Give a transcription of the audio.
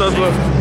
Eu.